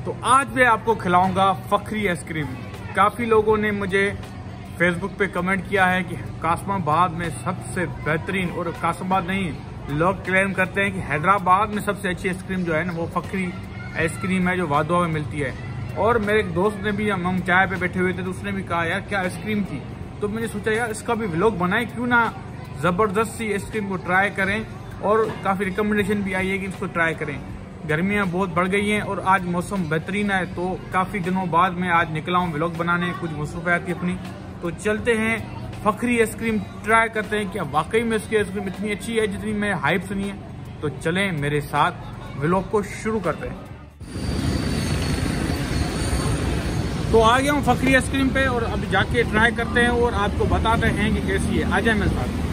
तो आज मैं आपको खिलाऊँगा फखरी आइसक्रीम। काफ़ी लोगों ने मुझे फेसबुक पे कमेंट किया है कि कासमाबाद में सबसे बेहतरीन और कासमाबाद नहीं, लोग क्लेम करते हैं कि हैदराबाद में सबसे अच्छी आइसक्रीम जो है ना, वो फखरी आइसक्रीम है जो वादुआ में मिलती है। और मेरे एक दोस्त ने भी, हम चाय पे बैठे हुए थे तो उसने भी कहा, यार, क्या आइसक्रीम थी? तो मैंने सोचा, यार, इसका भी व्लॉग बनाए, क्यों ना ज़बरदस्त सी आइसक्रीम को ट्राई करें? और काफ़ी रिकमेंडेशन भी आई है कि इसको ट्राई करें। गर्मियाँ बहुत बढ़ गई हैं और आज मौसम बेहतरीन है तो काफ़ी दिनों बाद मैं आज निकला हूँ ब्लॉग बनाने, कुछ मसरूफियात की अपनी। तो चलते हैं, फखरी आइसक्रीम ट्राई करते हैं क्या वाकई में उसकी आइसक्रीम इतनी अच्छी है जितनी मैं हाइप सुनी है। तो चलें मेरे साथ व्लॉग को शुरू करते हैं। तो आ गया हूँ फखरी आइसक्रीम पे और अब जाके ट्राई करते हैं और आपको बताते हैं कि कैसी है। आ जाए मेरे साथ।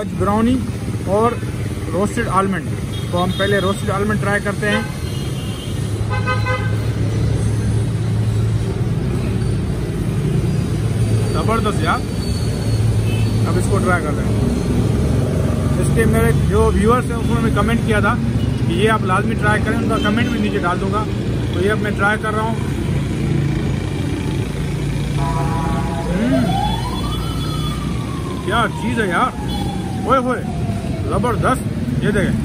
फज ब्राउनी और रोस्टेड आलमंड। तो हम पहले रोस्टेड आलमंड ट्राई करते हैं। ज़बरदस्त यार। अब इसको ट्राई कर रहे हैं इसके मेरे जो व्यूअर्स हैं, उन्होंने कमेंट किया था कि ये आप लाजमी ट्राई करें, उनका कमेंट भी नीचे डाल दूँगा। तो ये अब मैं ट्राई कर रहा हूँ। हम्म। क्या चीज़ है यार। ओए होए ज़बरदस्त ये देखें।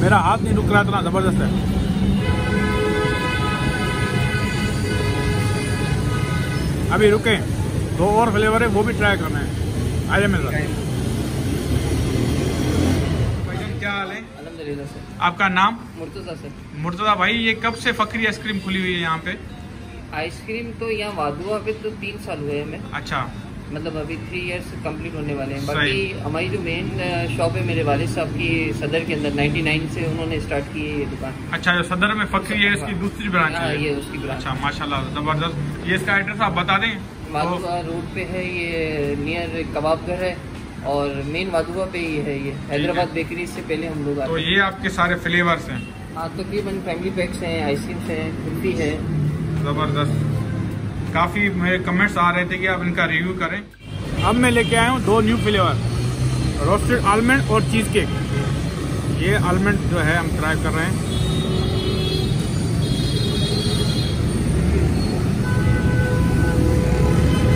मेरा हाथ नहीं रुक रहा इतना ज़बरदस्त है। अभी रुके दो और फ्लेवर है वो भी ट्राई करना है। मेरे क्या हाल है? आपका नाम? मुर्तजा सर। मुर्तजा भाई ये कब से फकरी आइसक्रीम खुली हुई है यहाँ पे? आइसक्रीम तो यहाँ वादुआ पे तो तीन साल हुए हमें। अच्छा। मतलब अभी थ्री इयर्स कंप्लीट होने वाले हैं। बाकी हमारी जो मेन शॉप है मेरे वालिद साहब की सदर के अंदर 99 से उन्होंने स्टार्ट की है ये दुकान। अच्छा जो सदर में फक्री है इसकी दूसरी ब्रांच हाँ, है। ये उसकी ब्रांच अच्छा माशाल्लाह ज़बरदस्त। ये इसका एड्रेस आप बता दें? वादुआ रोड पे है ये नियर कबाब घर है और मेन वादुआ पे ही है ये। हैदराबाद बेकरी से पहले हम लोग तो ये आपके सारे फ्लेवर्स हैं। हाँ तकरीबन फैमिली पैक्स हैं आइसक्रीम है कुल्फी है। ज़बरदस्त। काफ़ी मेरे कमेंट्स आ रहे थे कि आप इनका रिव्यू करें। अब मैं लेके आया हूँ दो न्यू फ्लेवर रोस्टेड आलमंड और चीज़ केक ये आलमंड जो है, हम ट्राई कर रहे हैं।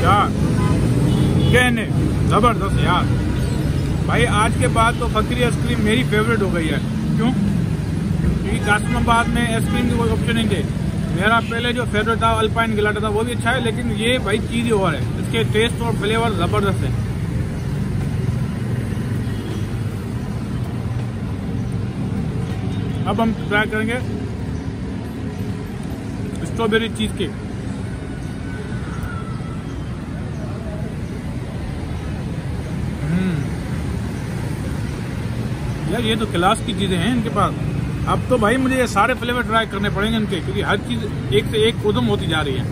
यार, कहने, ज़बरदस्त यार। भाई, आज के बाद तो फकरी आइसक्रीम मेरी फेवरेट हो गई है। क्यों? क्योंकि कासमाबाद में आइसक्रीम की कोई ऑप्शन नहीं थे। मेरा पहले जो फेवरेट था अल्पाइन गिलाटा था, वो भी अच्छा है, लेकिन ये भाई चीज़ और है। इसके टेस्ट और फ्लेवर ज़बरदस्त है। अब हम ट्राई करेंगे स्ट्रॉबेरी चीज़ हम्म। यार, ये तो क्लास की चीज़ें हैं इनके पास। अब तो भाई मुझे ये सारे फ्लेवर ट्राई करने पड़ेंगे इनके, क्योंकि हर चीज़ एक से एक उदम होती जा रही है।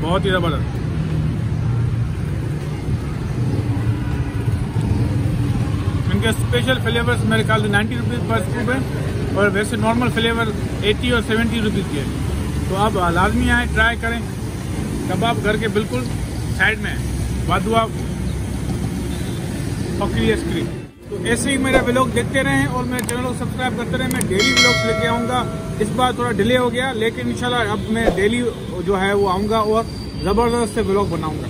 बहुत ही ज़बरदस्त। इनके स्पेशल फ्लेवर्स मेरे ख्याल से नाइन्टी रुपीज़ पर स्कूप है, और वैसे नॉर्मल फ्लेवर एटी और सेवेंटी रुपीज़ के तो आप लाजमी आए ट्राई करें। कबाब घर के बिल्कुल साइड में वादुआ पकड़ी आइसक्रीम ऐसे ही मेरा ब्लॉग देखते रहें और मेरे चैनल को सब्सक्राइब करते रहें। मैं डेली ब्लॉग लेके आऊँगा। इस बार थोड़ा डिले हो गया, लेकिन इंशाल्लाह अब मैं डेली जो है वो आऊँगा और ज़बरदस्त से ब्लॉग बनाऊँगा।